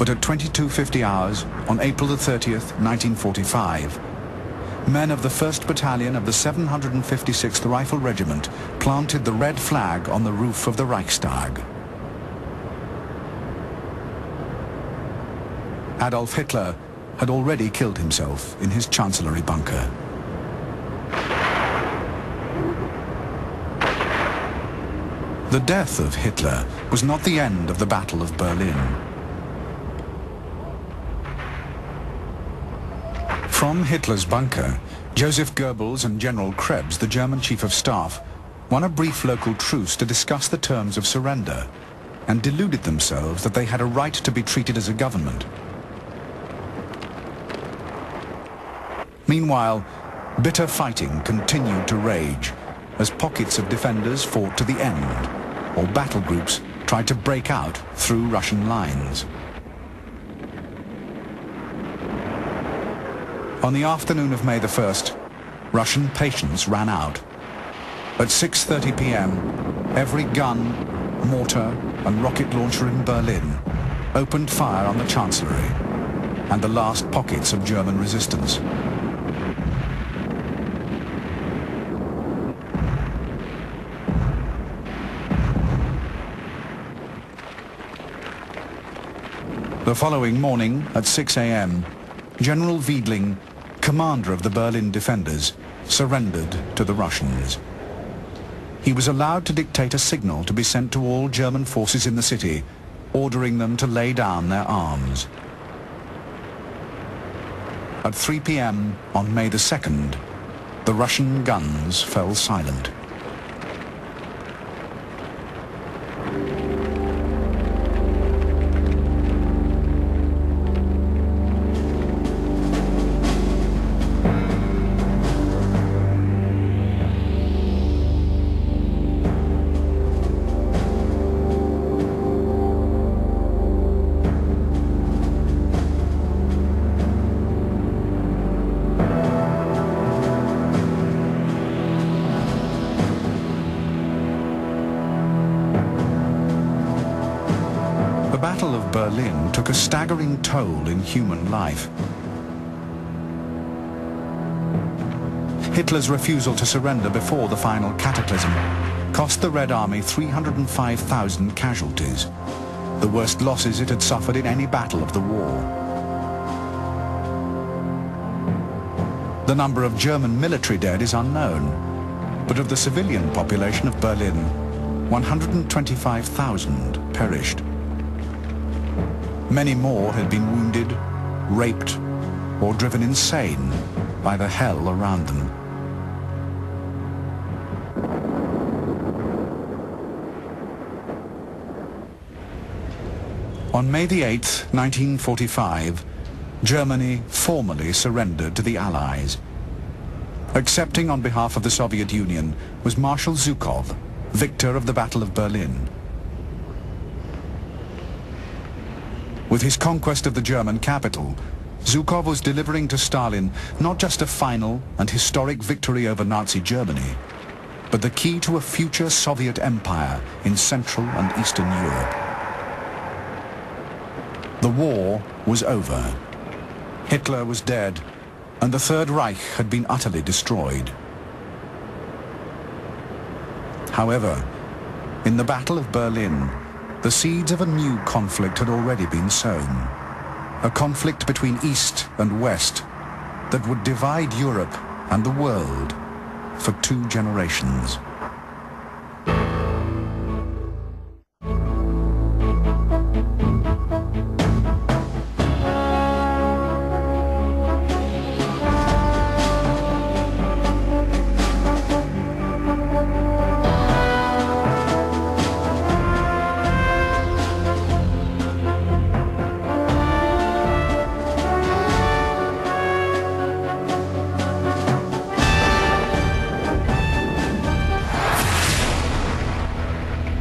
but at 22.50 hours on April the 30th, 1945, men of the 1st Battalion of the 756th Rifle Regiment planted the red flag on the roof of the Reichstag. Adolf Hitler had already killed himself in his chancellery bunker. The death of Hitler was not the end of the Battle of Berlin. From Hitler's bunker, Joseph Goebbels and General Krebs, the German Chief of Staff, won a brief local truce to discuss the terms of surrender and deluded themselves that they had a right to be treated as a government. Meanwhile, bitter fighting continued to rage as pockets of defenders fought to the end, or battle groups tried to break out through Russian lines. On the afternoon of May the 1st, Russian patience ran out. At 6.30 p.m., every gun, mortar and rocket launcher in Berlin opened fire on the Chancellery and the last pockets of German resistance. The following morning at 6 a.m., General Weidling commander of the Berlin defenders, surrendered to the Russians. He was allowed to dictate a signal to be sent to all German forces in the city, ordering them to lay down their arms. At 3 p.m. on May the 2nd, the Russian guns fell silent. Berlin took a staggering toll in human life. Hitler's refusal to surrender before the final cataclysm cost the Red Army 305,000 casualties, the worst losses it had suffered in any battle of the war. The number of German military dead is unknown, but of the civilian population of Berlin, 125,000 perished. Many more had been wounded, raped, or driven insane by the hell around them. On May the 8th, 1945, Germany formally surrendered to the Allies. Accepting on behalf of the Soviet Union was Marshal Zhukov, victor of the Battle of Berlin. With his conquest of the German capital, Zhukov was delivering to Stalin not just a final and historic victory over Nazi Germany, but the key to a future Soviet empire in Central and Eastern Europe. The war was over. Hitler was dead, and the Third Reich had been utterly destroyed. However, in the Battle of Berlin, the seeds of a new conflict had already been sown. A conflict between East and West that would divide Europe and the world for two generations.